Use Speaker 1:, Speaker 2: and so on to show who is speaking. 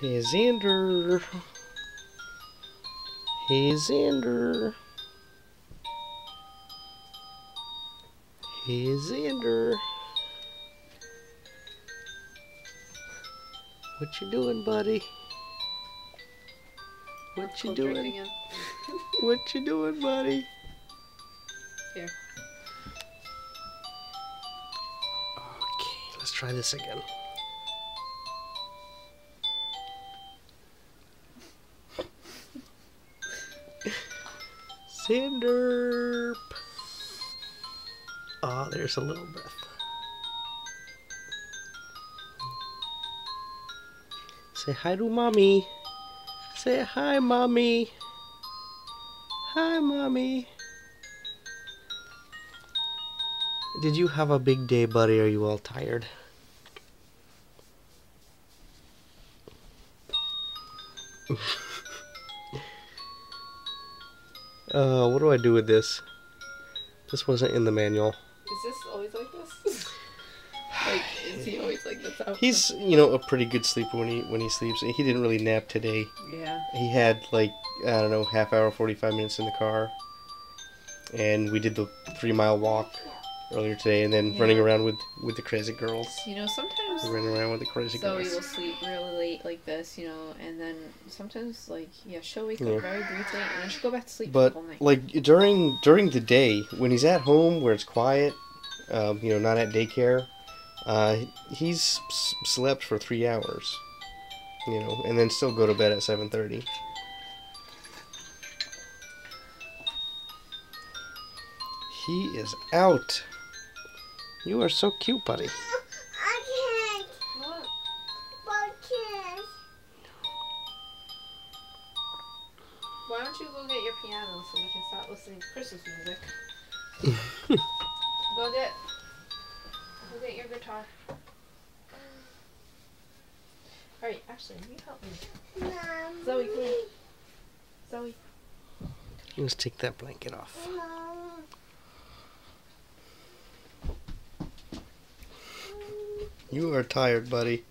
Speaker 1: Hey, Xander. Hey, Xander. Hey, Xander. What you doing, buddy? What you doing? What you doing, buddy?
Speaker 2: Here.
Speaker 1: Okay, let's try this again. Sanderp. Oh, ah, there's a little breath. Say hi to mommy. Say hi, mommy. Hi, mommy. Did you have a big day, buddy? Are you all tired? uh, what do I do with this? This wasn't in the manual.
Speaker 2: Is this always like this? like, is he always like this? Out?
Speaker 1: He's, you know, a pretty good sleeper when he when he sleeps. He didn't really nap today.
Speaker 2: Yeah.
Speaker 1: He had like I don't know, half hour, forty five minutes in the car, and we did the three mile walk earlier today, and then
Speaker 2: Yeah.
Speaker 1: running around with with the crazy girls.
Speaker 2: You know, sometimes
Speaker 1: Running around with the crazy
Speaker 2: Zoe
Speaker 1: girls.
Speaker 2: will sleep really late like this, you know, and then sometimes, like, yeah, she'll wake
Speaker 1: Yeah.
Speaker 2: up very briefly and then she'll go back to sleep
Speaker 1: But
Speaker 2: the whole night.
Speaker 1: like during during the day when he's at home where it's quiet, um, you know, not at daycare, uh, he's slept for three hours, you know, and then still go to bed at seven thirty. He is out. You are so cute, buddy.
Speaker 2: Why don't you go get your piano so we can start listening to Christmas music? go get, go get your guitar. All right, actually, you help me.
Speaker 3: Mommy.
Speaker 2: Zoe, come here. Zoe.
Speaker 1: Let's take that blanket off.
Speaker 3: Mom.
Speaker 1: You are tired, buddy.